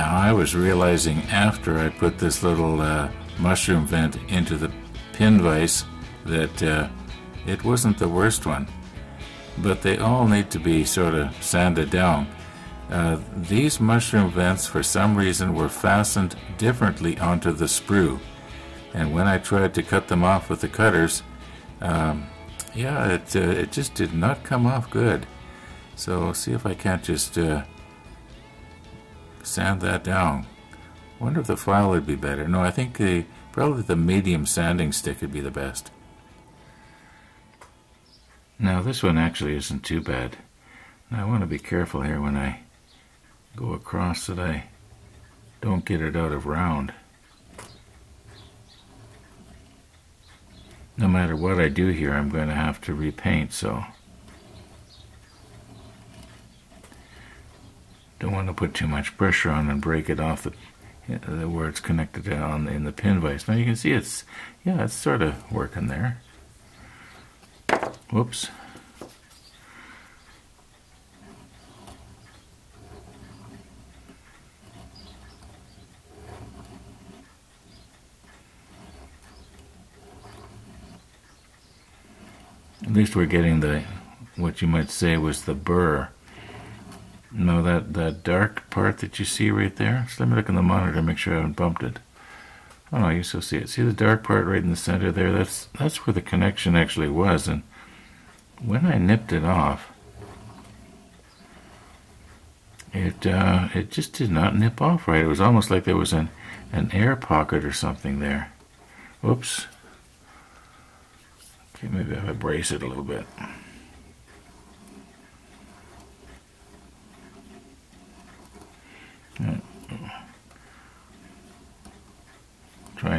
Now I was realizing after I put this little uh, mushroom vent into the pin vise that uh, it wasn't the worst one, but they all need to be sort of sanded down. Uh, these mushroom vents, for some reason, were fastened differently onto the sprue, and when I tried to cut them off with the cutters, um, yeah, it uh, it just did not come off good. So see if I can't just uh, sand that down. Wonder if the file would be better. No, I think the probably the medium sanding stick would be the best. Now this one actually isn't too bad. Now I want to be careful here when I go across that I don't get it out of round. No matter what I do here, I'm going to have to repaint, so don't want to put too much pressure on and break it off the, where it's connected on in the pin vise. Now you can see it's yeah, it's sort of working there. Whoops. At least we're getting the, what you might say was the burr. No, that, that dark part that you see right there. So let me look in the monitor, make sure I haven't bumped it. Oh no, you still see it. See the dark part right in the center there? That's that's where the connection actually was. And when I nipped it off, it uh, it just did not nip off right. It was almost like there was an an air pocket or something there. Whoops. Okay, maybe I brace it a little bit.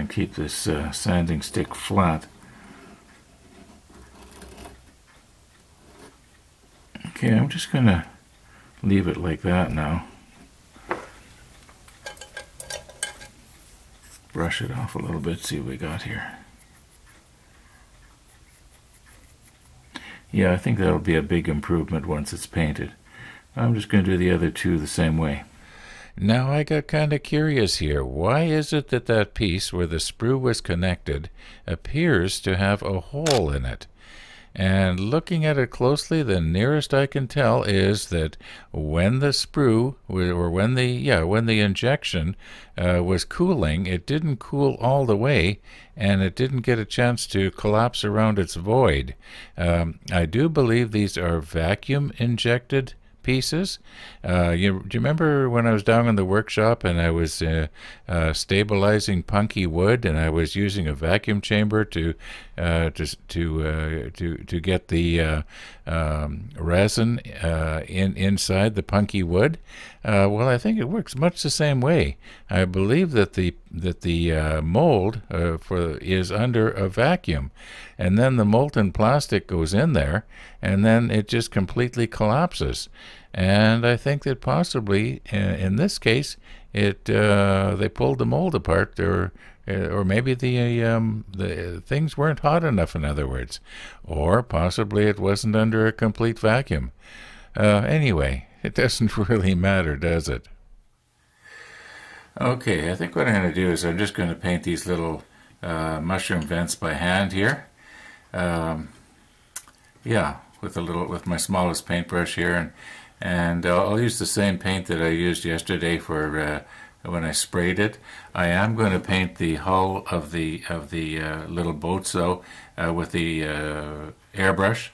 And keep this uh, sanding stick flat. Okay, I'm just going to leave it like that now. Brush it off a little bit, see what we got here. Yeah, I think that'll be a big improvement once it's painted. I'm just going to do the other two the same way. Now I got kind of curious here. Why is it that that piece where the sprue was connected appears to have a hole in it? And looking at it closely, the nearest I can tell is that when the sprue, or when the yeah, when the injection uh, was cooling, it didn't cool all the way, and it didn't get a chance to collapse around its void. Um, I do believe these are vacuum injected pieces. Uh, you, do you remember when I was down in the workshop and I was uh, uh, stabilizing punky wood and I was using a vacuum chamber to uh, to to uh, to to get the uh, um, resin in inside the punky wood? well, I think it works much the same way. I believe that the that the mold for is under a vacuum, and then the molten plastic goes in there, and then it just completely collapses. And I think that possibly in, in this case, it uh, they pulled the mold apart, or uh, or maybe the um, the things weren't hot enough. In other words, or possibly it wasn't under a complete vacuum. Uh, anyway, it doesn't really matter, does it? Okay, I think what I'm going to do is I'm just going to paint these little uh, mushroom vents by hand here. Um, yeah, with a little with my smallest paintbrush here, and and uh, I'll use the same paint that I used yesterday for uh, when I sprayed it. I am going to paint the hull of the of the uh, little boats though uh, with the uh, airbrush.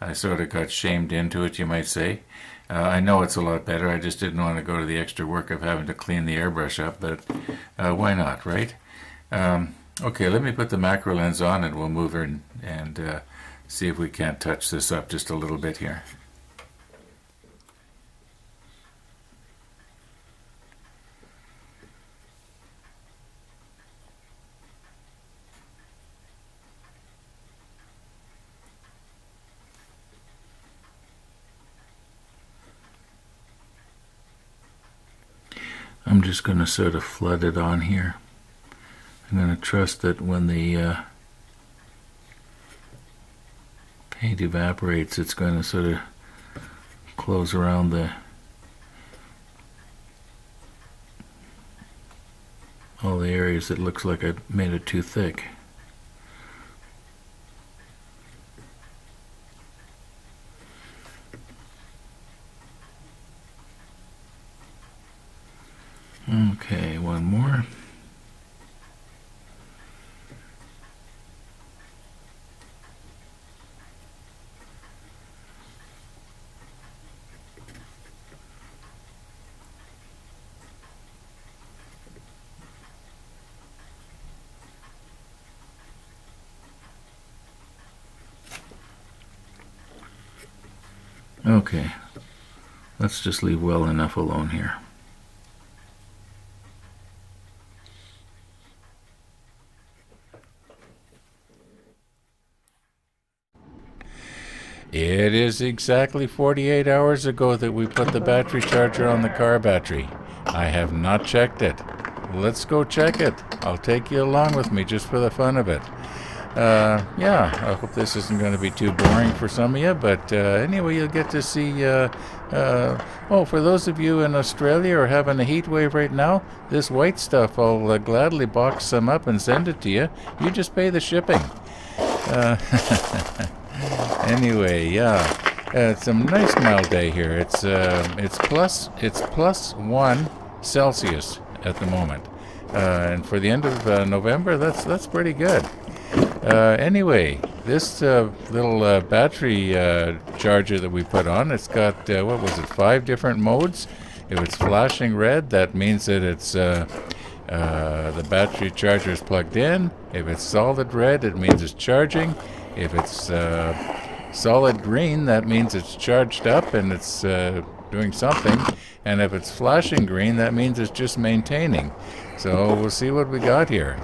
I sort of got shamed into it, you might say. Uh, I know it's a lot better. I just didn't want to go to the extra work of having to clean the airbrush up, but why not, right? Um, okay, let me put the macro lens on and we'll move in and see if we can't touch this up just a little bit here. I'm just going to sort of flood it on here. I'm going to trust that when the uh, paint evaporates, it's going to sort of close around the all the areas that looks like I made it too thick. Okay, one more. Okay, let's just leave well enough alone here. It is exactly 48 hours ago that we put the battery charger on the car battery. I have not checked it. Let's go check it. I'll take you along with me just for the fun of it. Uh, yeah, I hope this isn't going to be too boring for some of you, but uh, anyway, you'll get to see. Uh, uh oh, for those of you in Australia or having a heat wave right now, this white stuff, I'll uh, gladly box some up and send it to you. You just pay the shipping. Anyway, yeah, uh, it's a nice mild day here. It's uh, it's plus it's plus one Celsius at the moment, uh, and for the end of uh, November, that's that's pretty good. Uh, anyway, this uh, little battery charger that we put on, it's got what was it? Five different modes. If it's flashing red, that means that it's the battery charger is plugged in. If it's solid red, it means it's charging. If it's solid green, that means it's charged up and it's uh, doing something. And if it's flashing green, that means it's just maintaining. So we'll see what we got here.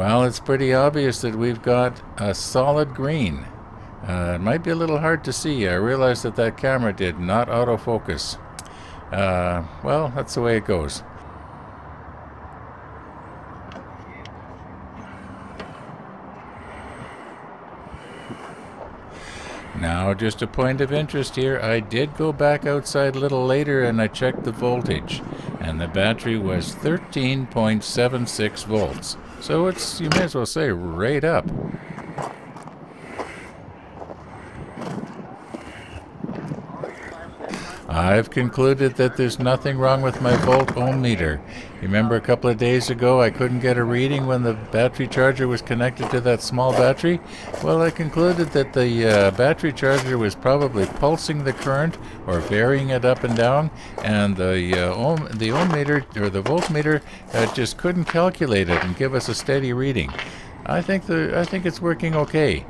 Well, it's pretty obvious that we've got a solid green. Uh, it might be a little hard to see. I realize that that camera did not autofocus. Uh, well, that's the way it goes. Now, just a point of interest here, I did go back outside a little later and I checked the voltage, and the battery was 13.76 volts. So it's, you may as well say, right up. I've concluded that there's nothing wrong with my volt ohm meter. Remember a couple of days ago I couldn't get a reading when the battery charger was connected to that small battery? Well, I concluded that the uh, battery charger was probably pulsing the current or varying it up and down, and the uh, ohm the ohm meter or the voltmeter uh, just couldn't calculate it and give us a steady reading. I think the I think it's working okay.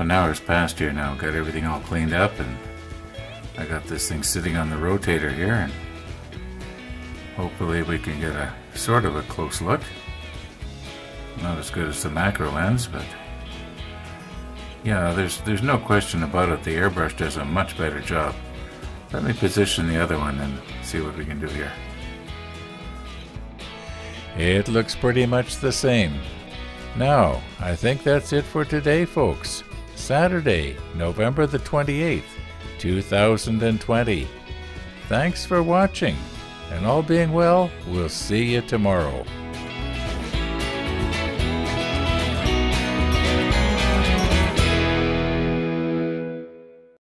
An hour's past here now. Got everything all cleaned up and I got this thing sitting on the rotator here and hopefully we can get a sort of a close look. Not as good as the macro lens, but yeah, there's there's no question about it. The airbrush does a much better job. Let me position the other one and see what we can do here. It looks pretty much the same. Now, I think that's it for today, folks. Saturday, November the 28th, 2020. Thanks for watching, and all being well, we'll see you tomorrow.